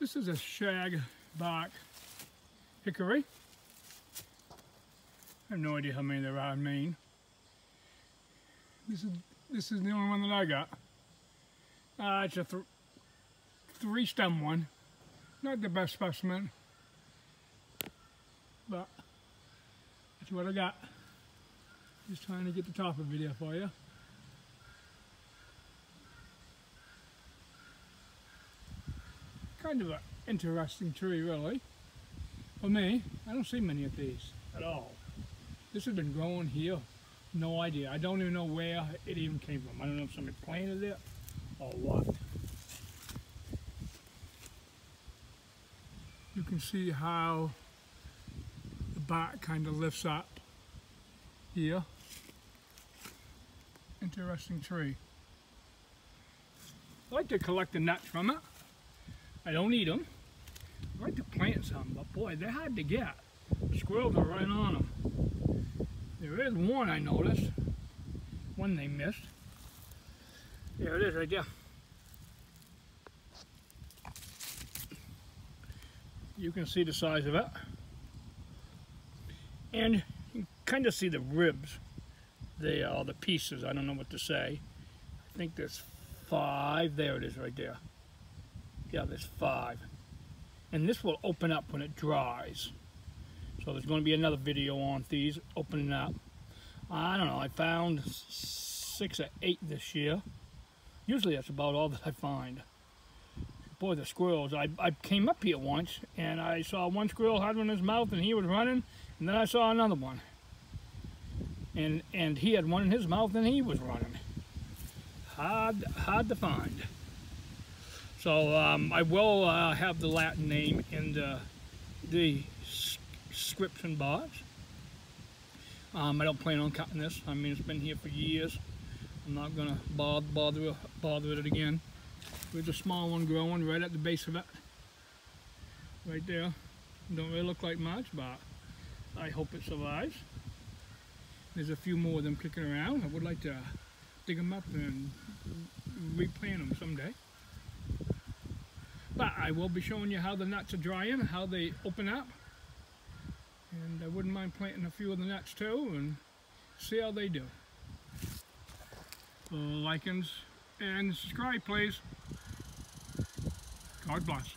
This is a shag bark hickory. I have no idea how many there are in Maine. This is this is the only one that I got. Uh, it's a th three stem one. Not the best specimen, but that's what I got. Just trying to get the top of video for you. Kind of an interesting tree, really. For me, I don't see many of these at all. This has been growing here. No idea. I don't even know where it even came from. I don't know if somebody planted it or what. You can see how the bark kind of lifts up here. Interesting tree. I like to collect the nuts from it. I don't eat them. I like to plant some, but boy, they're hard to get. Squirrels are right on them. There is one I noticed. One they missed. There it is right there. You can see the size of it. And you can kind of see the ribs. They are the pieces. I don't know what to say. I think there's five. There it is right there. Yeah, there's five. And this will open up when it dries. So there's going to be another video on these opening up. I don't know, I found six or eight this year. Usually that's about all that I find. Boy, the squirrels. I, I came up here once and I saw one squirrel had one in his mouth and he was running. And then I saw another one. And, and he had one in his mouth and he was running. Hard, hard to find. So um, I will uh, have the Latin name in the, the description box. Um, I don't plan on cutting this. I mean, it's been here for years. I'm not going to bother, bother, bother with it again. There's a small one growing right at the base of it. Right there. Don't really look like much, but I hope it survives. There's a few more of them kicking around. I would like to dig them up and replant them someday. I will be showing you how the nuts are drying, how they open up. And I wouldn't mind planting a few of the nuts too and see how they do. Likens and subscribe please. God bless.